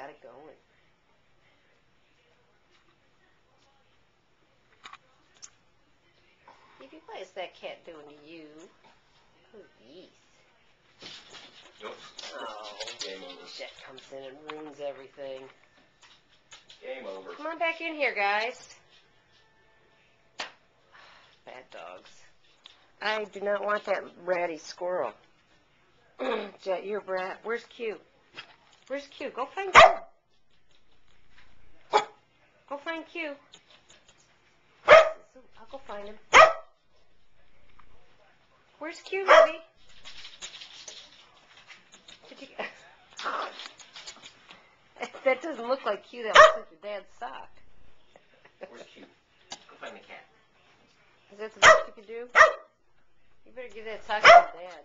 got it going. Evie, what is that cat doing to you? Oh, yeesh. Nope. Oh, Game over. Jet comes in and ruins everything. Game over. Come on back in here, guys. Bad dogs. I do not want that ratty squirrel. Jet, you're a brat. Where's Q? Where's Q? Go find Q. Go find Q. I'll go find him. Where's Q, baby? You... that doesn't look like Q. That looks like your dad's sock. Where's Q? Go find the cat. Is that the best you can do? You better give that sock to your dad.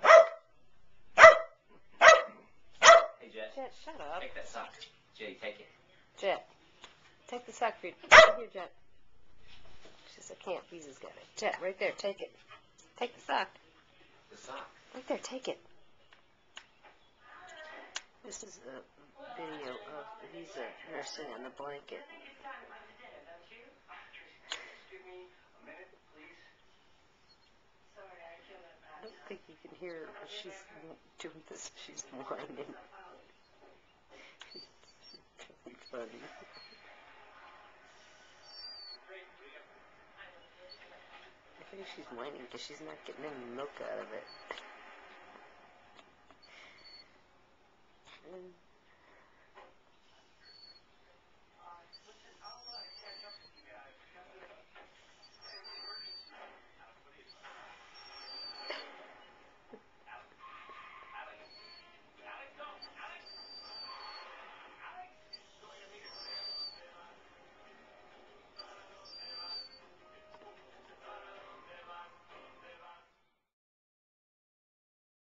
Jet. Jet, shut up. Take that sock. Jetty, take it. Jet, take the sock for you. Ah! Here, Jet. She says, I can't. Beezus got it. Jet, right there. Take it. Take the sock. The sock. Right there. Take it. This is a video of Viza nursing on the blanket. I don't think you can hear her, but she's doing this. She's whining. I think she's whining because she's not getting any milk out of it.